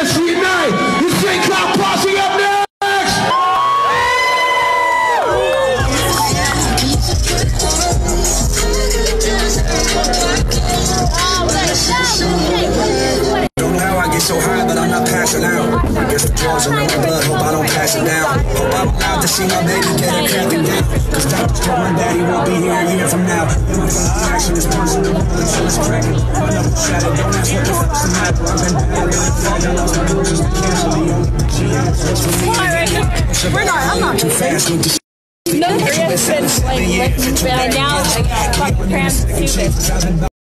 let's reunite. You think I'm posse up next? Don't know I get so high, I'm not passing out. Drugs in my blood, hope I don't pass it down. Hope I'm allowed to see my baby won't be here a year from now. Is the don't ask what the fuck's the matter. I've been we're not, I'm not too fast. No, Brianna's been like, like, now, like, uh, fucking.